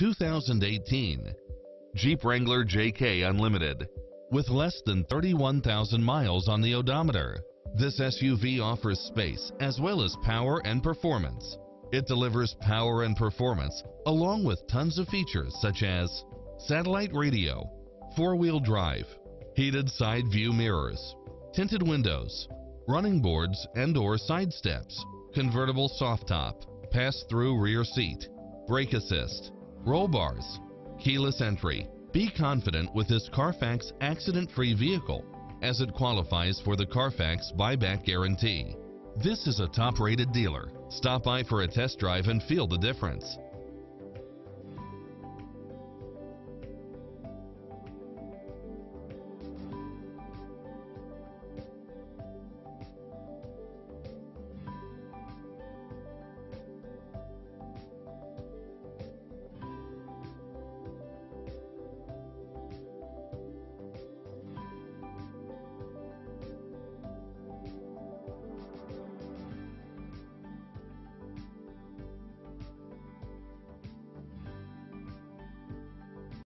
2018 Jeep Wrangler JK Unlimited. With less than 31,000 miles on the odometer, this SUV offers space as well as power and performance. It delivers power and performance along with tons of features such as satellite radio, four-wheel drive, heated side view mirrors, tinted windows, running boards and or side steps, convertible soft top, pass-through rear seat, brake assist, roll bars, keyless entry. Be confident with this Carfax accident-free vehicle as it qualifies for the Carfax buyback guarantee. This is a top-rated dealer. Stop by for a test drive and feel the difference.